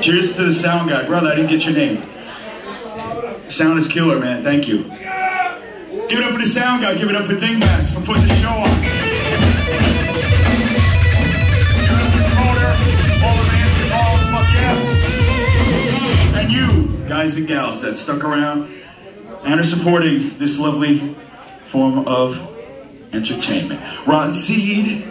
Cheers to the sound guy. Brother, I didn't get your name. Sound is killer, man. Thank you. Give it up for the sound guy. Give it up for Dingbatz for putting the show on. Give it the promoter, all the bands involved. Fuck yeah. And you, guys and gals that stuck around and are supporting this lovely form of entertainment. Rotten Seed.